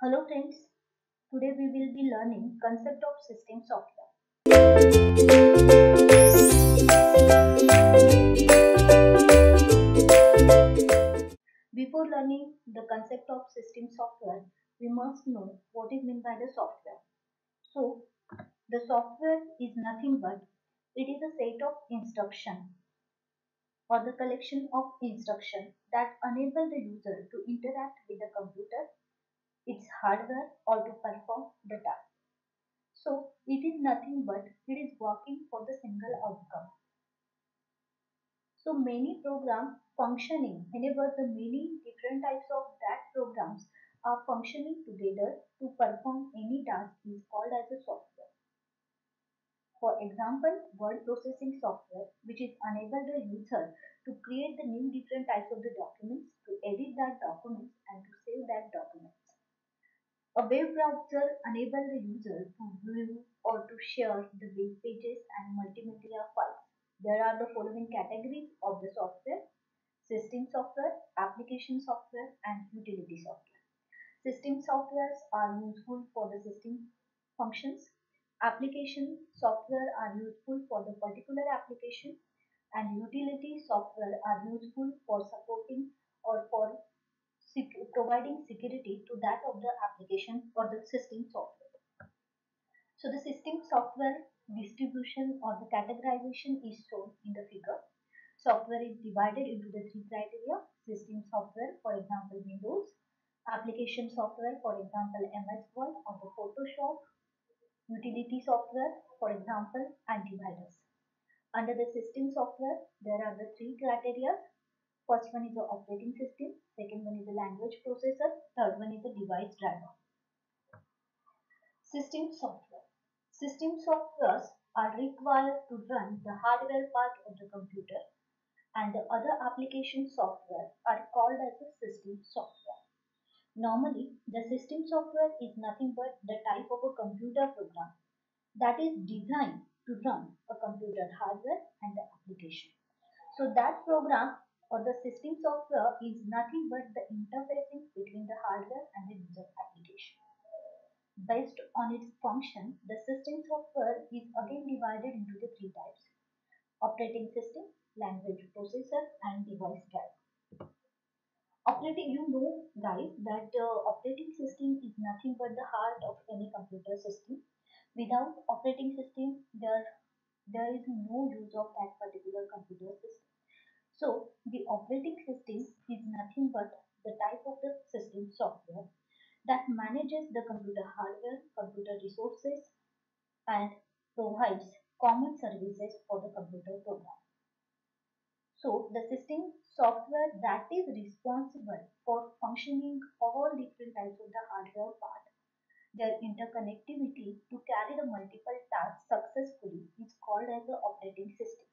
Hello friends, today we will be learning concept of system software. Before learning the concept of system software, we must know what is meant by the software. So, the software is nothing but it is a set of instruction or the collection of instruction that enable the user to interact with the computer its hardware or to perform the task. So it is nothing but it is working for the single outcome. So many programs functioning whenever the many different types of that programs are functioning together to perform any task is called as a software. For example, word processing software which is enable the user to create the new different types of the documents, to edit that documents and to save that documents. A web browser enables the user to view or to share the web pages and multimedia files. There are the following categories of the software. System software, application software and utility software. System softwares are useful for the system functions. Application software are useful for the particular application and utility software are useful for supporting or for providing security to that of the application or the system software. So the system software distribution or the categorization is shown in the figure. Software is divided into the three criteria. System software, for example, Windows. Application software, for example, MS Word or the Photoshop. Utility software, for example, antivirus. Under the system software, there are the three criteria First one is the operating system, second one is the language processor, third one is the device driver. System software. System softwares are required to run the hardware part of the computer and the other application software are called as the system software. Normally, the system software is nothing but the type of a computer program that is designed to run a computer hardware and the application. So that program or the system software is nothing but the interfacing between the hardware and the user application. Based on its function, the system software is again divided into the three types. Operating system, language processor and device driver. Operating, you know guys that uh, operating system is nothing but the heart of any computer system. Without operating system, there, there is no use of that particular computer system. So the operating system is nothing but the type of the system software that manages the computer hardware, computer resources and provides common services for the computer program. So the system software that is responsible for functioning all different types of the hardware part, their interconnectivity to carry the multiple tasks successfully is called as the operating system.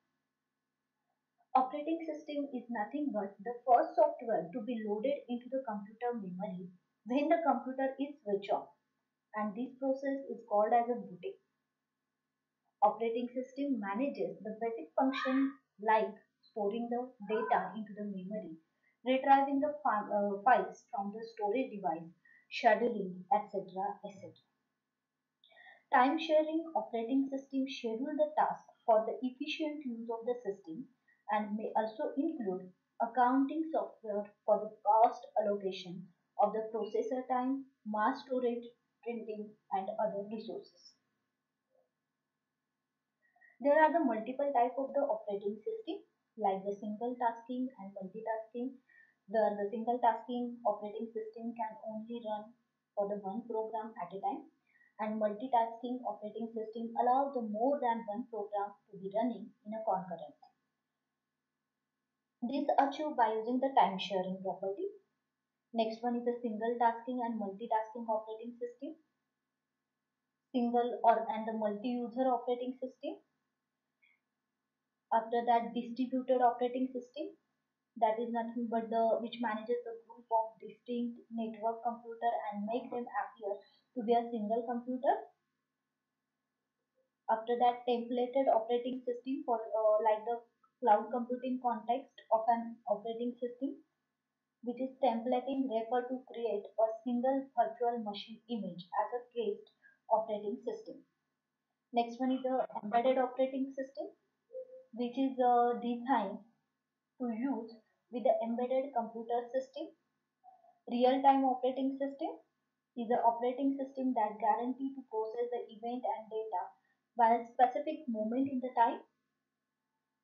Operating system is nothing but the first software to be loaded into the computer memory when the computer is switched on and this process is called as a booting. Operating system manages the basic functions like storing the data into the memory, retrieving the uh, files from the storage device, scheduling, etc. etc. Time sharing operating system schedule the task for the efficient use of the system and may also include accounting software for the cost allocation of the processor time, mass storage, printing and other resources. There are the multiple type of the operating system like the single tasking and multitasking where the single tasking operating system can only run for the one program at a time and multitasking operating system allows the more than one program to be running in a concurrency. This achieved by using the time sharing property. Next one is the single tasking and multitasking operating system. Single or and the multi-user operating system. After that distributed operating system that is nothing but the which manages the group of distinct network computer and make them appear to be a single computer after that templated operating system for uh, like the cloud computing context of an operating system. which is templating refer to create a single virtual machine image as a guest operating system. Next one is the embedded operating system, which is uh, designed to use with the embedded computer system. Real-time operating system is an operating system that guarantee to process the event and data by a specific moment in the time,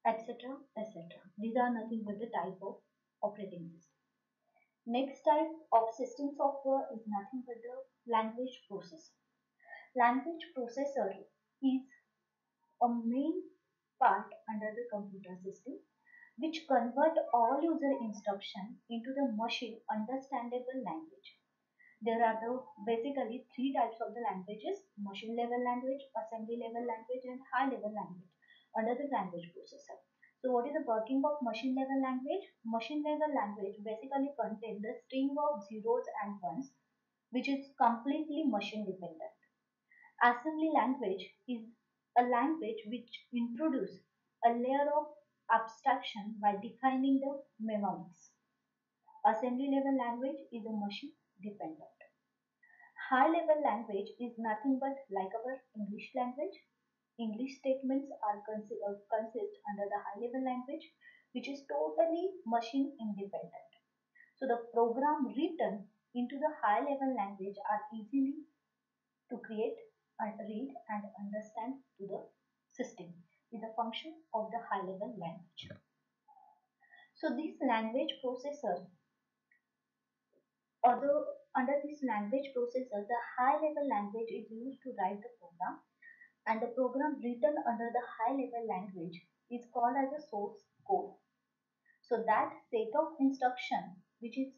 etc. etc. These are nothing but the type of operating system. Next type of system software is nothing but the language processor. Language processor is a main part under the computer system which convert all user instruction into the machine understandable language. There are the basically three types of the languages, machine level language, assembly level language and high level language under the language processor. So what is the working of machine level language? Machine level language basically contains the string of zeros and ones which is completely machine dependent. Assembly language is a language which introduces a layer of abstraction by defining the mnemonics. Assembly level language is a machine dependent. High level language is nothing but like our English language English statements are uh, consist under the high level language which is totally machine independent. So the program written into the high level language are easily to create and read and understand to the system is a function of the high level language. So this language processor although under this language processor the high level language is used to write the program and the program written under the high level language is called as a source code. So that set of instruction which is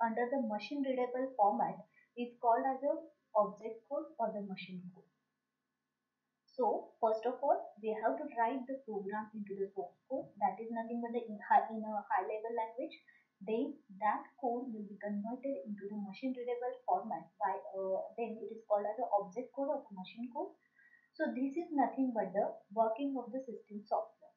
under the machine readable format is called as a object code or the machine code. So first of all we have to write the program into the source code that is nothing but the in, in a high level language then that code will be converted into the machine readable format by uh, then it is called as an object code or the machine code so this is nothing but the working of the system software.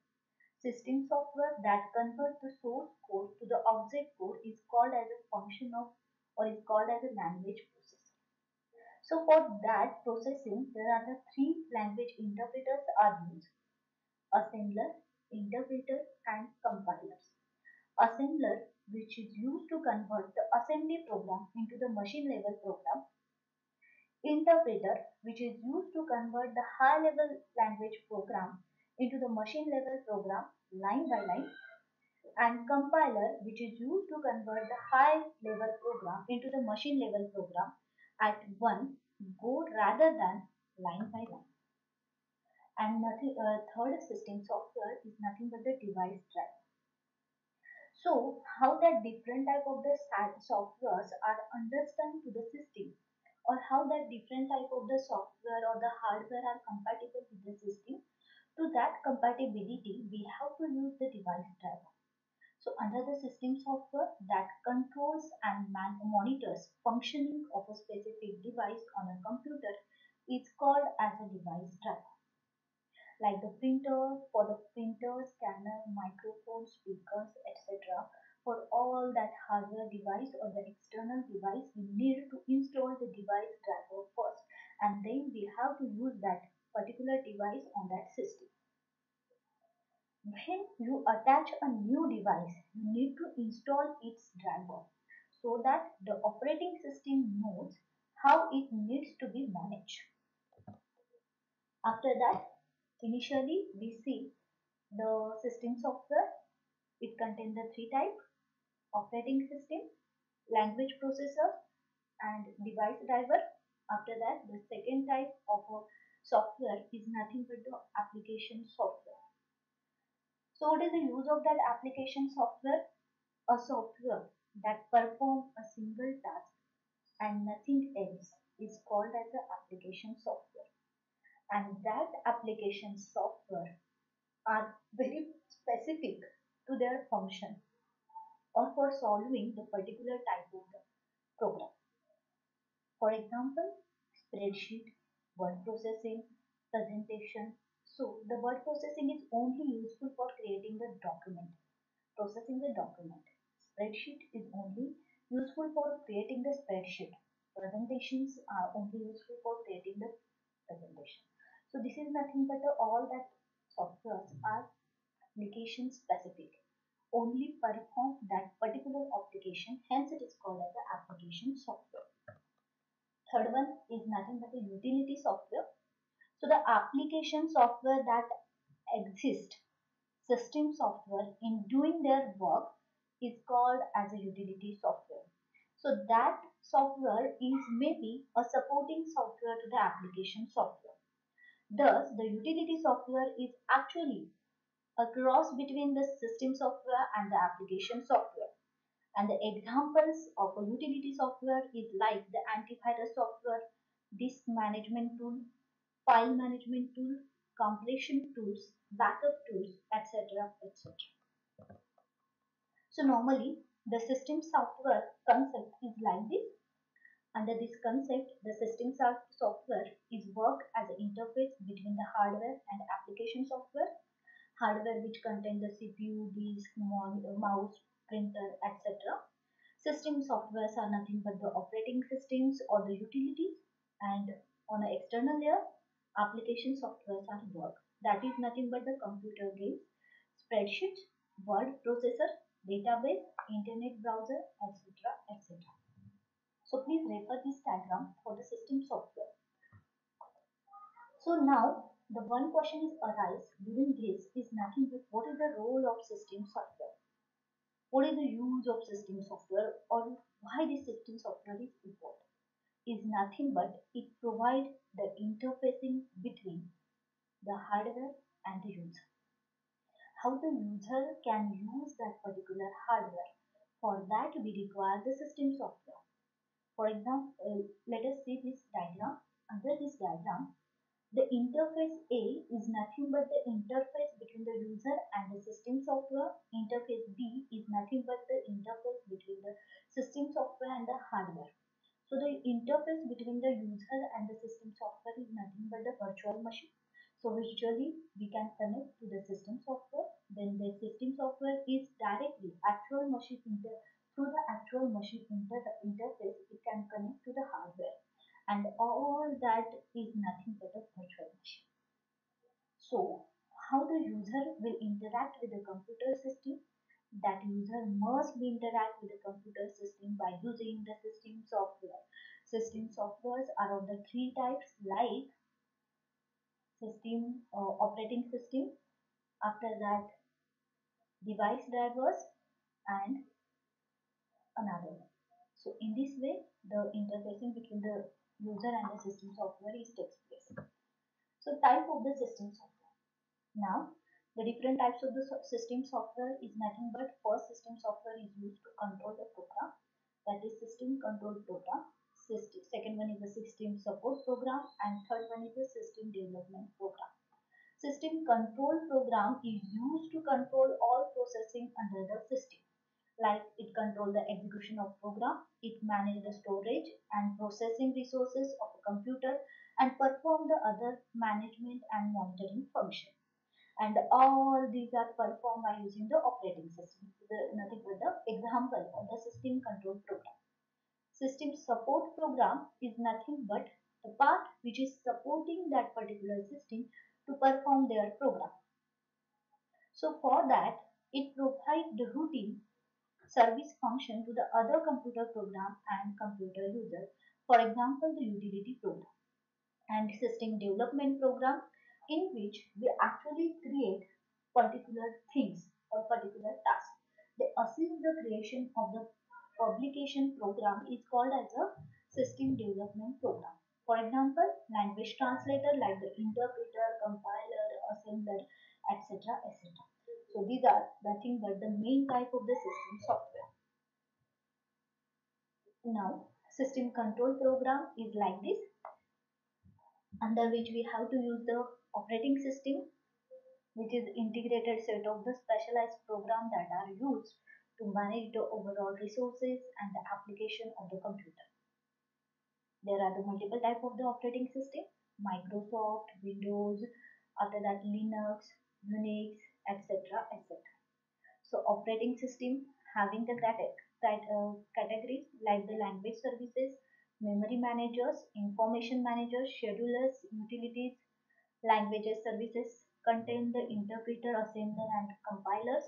System software that converts the source code to the object code is called as a function of or is called as a language processor. So for that processing, there are the three language interpreters are used. Assembler, interpreter and compilers. Assembler which is used to convert the assembly program into the machine level program interpreter which is used to convert the high level language program into the machine level program line by line and compiler which is used to convert the high level program into the machine level program at one go rather than line by line and nothing uh, third system software is nothing but the device driver so how that different type of the softwares are understood to the system or how that different type of the software or the hardware are compatible with the system. To that compatibility, we have to use the device driver. So under the system software that controls and monitors functioning of a specific device on a computer is called as a device driver. Like the printer, for the printer, scanner, microphone, speakers, etc for all that hardware device or the external device, we need to install the device driver first and then we have to use that particular device on that system. When you attach a new device, you need to install its driver so that the operating system knows how it needs to be managed. After that, initially we see the system software. It contains the three types operating system, language processor and device driver. After that, the second type of software is nothing but the application software. So what is the use of that application software? A software that performs a single task and nothing else is called as an application software. And that application software are very specific to their function or for solving the particular type of the program. For example, spreadsheet, word processing, presentation. So the word processing is only useful for creating the document, processing the document. spreadsheet is only useful for creating the spreadsheet. Presentations are only useful for creating the presentation. So this is nothing but all that softwares are application specific. Only perform that particular application, hence it is called as the application software. Third one is nothing but a utility software. So the application software that exist system software in doing their work is called as a utility software. So that software is maybe a supporting software to the application software. Thus, the utility software is actually a cross between the system software and the application software. And the examples of a utility software is like the antivirus software, disk management tool, file management tool, compression tools, backup tools, etc. etc. So normally the system software concept is like this. Under this concept, the system software is work as an interface between the hardware and application software. Hardware which contain the CPU, disk, mouse, printer, etc. System softwares are nothing but the operating systems or the utilities and on an external layer application softwares are work. That is nothing but the computer games, spreadsheet, word processor, database, internet browser, etc. etc. So please refer this diagram for the system software. So now the one question is arise during this is nothing but what is the role of system software? What is the use of system software or why this system software is important? Is nothing but it provides the interfacing between the hardware and the user. How the user can use that particular hardware. For that we require the system software. For example, let us see this diagram. Under this diagram, the interface A is nothing but the interface between the user and the system software. Interface B is nothing but the interface between the system software and the hardware. So the interface between the user and the system software is nothing but the virtual machine. So visually we can connect to the system software. Then the system software is directly actual machine inter through the actual machine inter the interface it can connect to the hardware. And all that is nothing but a virtual machine. So how the user will interact with the computer system that user must be interact with the computer system by using the system software. System softwares are of the three types like system uh, operating system, after that device drivers and another. So in this way the interfacing between the user and the system software is takes place. So type of the system software. Now the different types of the system software is nothing but first system software is used to control the program that is system control program. System, second one is the system support program and third one is the system development program. System control program is used to control all processing under the system like it control the execution of program, it manage the storage and processing resources of a computer and perform the other management and monitoring function and all these are performed by using the operating system. The, nothing but the example of the system control program. System support program is nothing but the part which is supporting that particular system to perform their program. So for that, it provides the routine service function to the other computer program and computer user. For example, the utility program and system development program in which we actually create particular things or particular tasks. The assist the creation of the publication program is called as a system development program. For example, language translator like the interpreter, compiler, assembler, etc. etc. So these are nothing but the main type of the system software. Now, system control program is like this under which we have to use the operating system which is integrated set of the specialized program that are used to manage the overall resources and the application of the computer. There are the multiple type of the operating system, Microsoft, Windows, after that Linux, Unix, etc. etc. So operating system having the uh, categories like the language services, memory managers, information managers, schedulers, utilities, languages services contain the interpreter, assembler and compilers.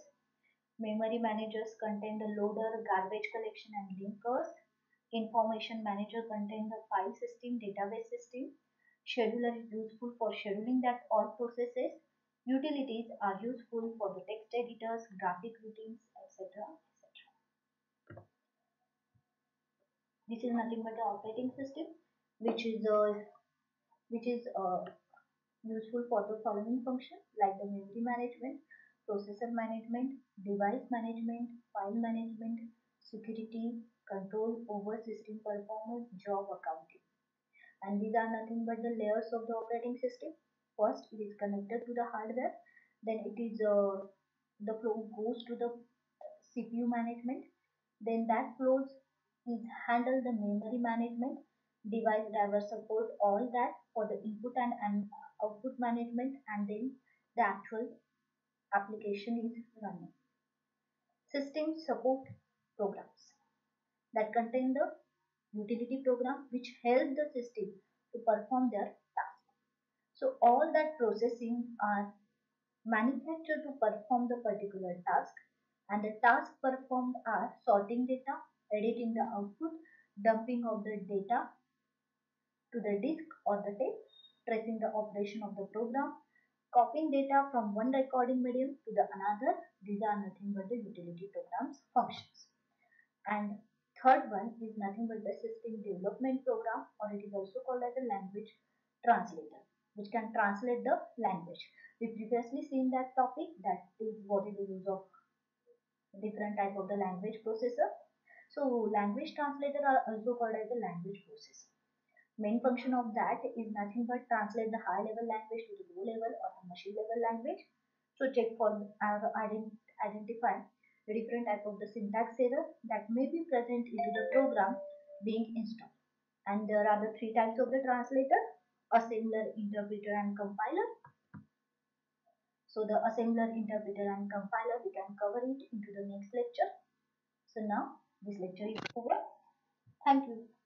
Memory managers contain the loader, garbage collection and linkers. Information manager contain the file system, database system. Scheduler is useful for scheduling that all processes. Utilities are useful for the text editors, graphic routines, etc. etc. This is nothing but the operating system, which is uh, which is uh, useful for the following functions like the memory management, processor management, device management, file management, security, control over system performance, job accounting. And these are nothing but the layers of the operating system. First, it is connected to the hardware. Then it is uh, the flow goes to the CPU management. Then that flows is handle the memory management. Device driver support all that for the input and, and output management and then the actual application is running. System support programs that contain the utility program which help the system to perform their task. So all that processing are manufactured to perform the particular task and the task performed are sorting data, editing the output, dumping of the data to the disk or the tape, tracing the operation of the program, copying data from one recording medium to the another. These are nothing but the utility programs functions. And third one is nothing but the system development program or it is also called as a language translator which can translate the language. We previously seen that topic that is what is the use of different type of the language processor. So language translator are also called as a language processor. Main function of that is nothing but translate the high level language to the low level or the machine level language. So check for uh, ident identify the different type of the syntax error that may be present into the program being installed. And there are the three types of the translator, assembler, interpreter and compiler. So the assembler, interpreter and compiler we can cover it into the next lecture. So now this lecture is over. Thank you.